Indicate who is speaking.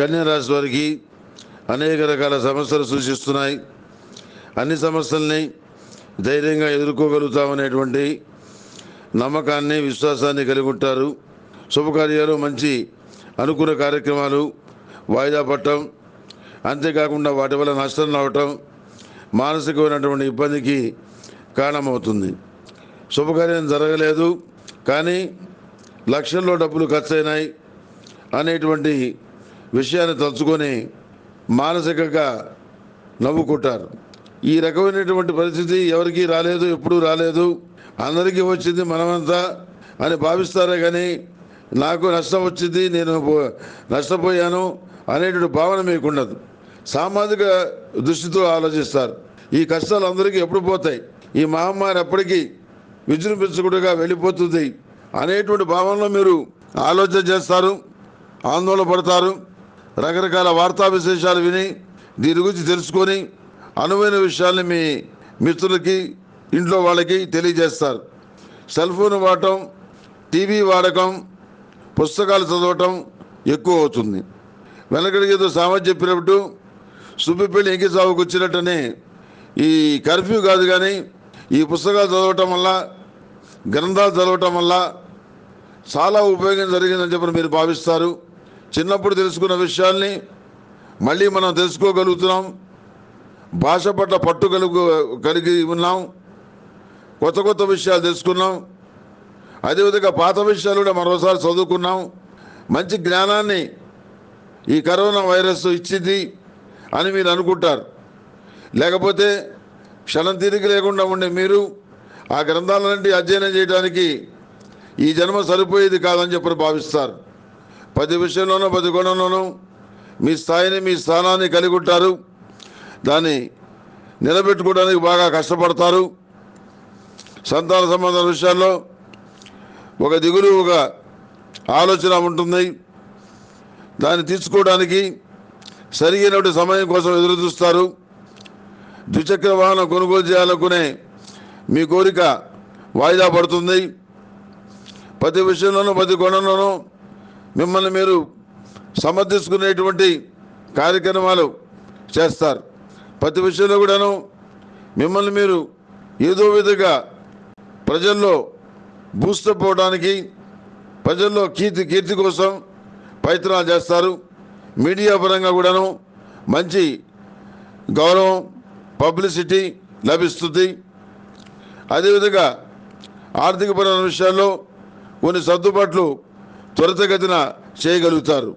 Speaker 1: కన్యరాశి వారికి అనేక రకాల సమస్యలు సూచిస్తున్నాయి అన్ని సమస్యల్ని ధైర్యంగా ఎదుర్కోగలుగుతామనేటువంటి నమ్మకాన్ని విశ్వాసాన్ని కలిగి ఉంటారు శుభకార్యాలు మంచి అనుకున్న కార్యక్రమాలు వాయిదా పట్టడం అంతేకాకుండా వాటి వల్ల నష్టం రావటం మానసికమైనటువంటి ఇబ్బందికి కారణమవుతుంది. శుభకార్యం జరగలేదు కానీ లక్షల్లో డబ్బులు ఖర్చయినాయి అనేటువంటి విషయాన్ని తలుచుకొని మానసికంగా నవ్వుకుంటారు. ఈ రకమైనటువంటి పరిస్థితి ఎవరికీ రాలేదు ఎప్పుడూ రాలేదు. అందరికీ వచ్చింది మనమంతా అని భావిస్తారే కానీ నాకు నష్టం వచ్చింది నేను నష్టపోయాను అనేటువంటి భావన మీకు ఉండదు సామాజిక దృష్టితో ఆలోచిస్తారు. ఈ కష్టాలు అందరికీ ఎప్పుడు పోతాయి? ఈ మహమ్మారి ఎప్పటికీ విజృంభించకుండా వెళ్ళిపోతుంది అనేటువంటి భావనలో మీరు ఆలోచన చేస్తారు ఆందోళన పడతారు. రకరకాల వార్తా విశేషాలు విని దీని గురించి తెలుసుకొని అనువైన విషయాల్ని మీ మిత్రులకి ఇంట్లో వాళ్ళకి తెలియజేస్తారు. సెల్ ఫోన్ వాడటం టీవీ వాడకం పుస్తకాలు చదవటం ఎక్కువ అవుతుంది. వెనకడికి ఏదో సామెత చెప్పినప్పుడు సుబ్బిపల్లి ఎంకి సాగుకు వచ్చినట్టనే ఈ కర్ఫ్యూ కాదు కానీ ఈ పుస్తకాలు చదవటం వల్ల గ్రంథాలు చదవటం వల్ల చాలా ఉపయోగం జరిగిందని చెప్పి మీరు భావిస్తారు. చిన్నప్పుడు తెలుసుకున్న విషయాల్ని మళ్ళీ మనం తెలుసుకోగలుగుతున్నాం. భాష పట్ల పట్టు కలుగు కలిగి ఉన్నాం. కొత్త కొత్త విషయాలు తెలుసుకున్నాం. అదేవిధంగా పాత విషయాలు కూడా మరోసారి చదువుకున్నాం. మంచి జ్ఞానాన్ని ఈ కరోనా వైరస్ ఇచ్చింది అని మీరు అనుకుంటారు. లేకపోతే క్షణం తీరిక లేకుండా ఉండే మీరు ఆ గ్రంథాలన్నింటి అధ్యయనం చేయడానికి ఈ జన్మ సరిపోయేది కాదని చెప్పి భావిస్తారు. పది విషయంలోనూ పది గుణంలోనూ మీ స్థాయిని మీ స్థానాన్ని కలిగి ఉంటారు. దాన్ని నిలబెట్టుకోవడానికి బాగా కష్టపడతారు. సంతాన సంబంధ విషయాల్లో ఒక దిగులు ఒక ఆలోచన ఉంటుంది. దాన్ని తీసుకోవడానికి సరైనటువంటి సమయం కోసం ఎదురు చూస్తారు. ద్విచక్ర వాహనం కొనుగోలు చేయాలనుకునే మీ కోరిక వాయిదా పడుతుంది. ప్రతి విషయంలోనూ ప్రతి కోణంలోనూ మిమ్మల్ని మీరు సమర్థించుకునేటువంటి కార్యక్రమాలు చేస్తారు. ప్రతి విషయంలో కూడాను మిమ్మల్ని మీరు ఏదో విధంగా ప్రజల్లో బూస్టప్ అవడానికి ప్రజల్లో కీర్తి కీర్తి కోసం ప్రయత్నాలు చేస్తారు. మీడియా పరంగా కూడాను మంచి గౌరవం పబ్లిసిటీ లభిస్తుంది. అదేవిధంగా ఆర్థికపరమైన విషయాల్లో కొన్ని సర్దుబాట్లు త్వరితగతిన చేయగలుగుతారు.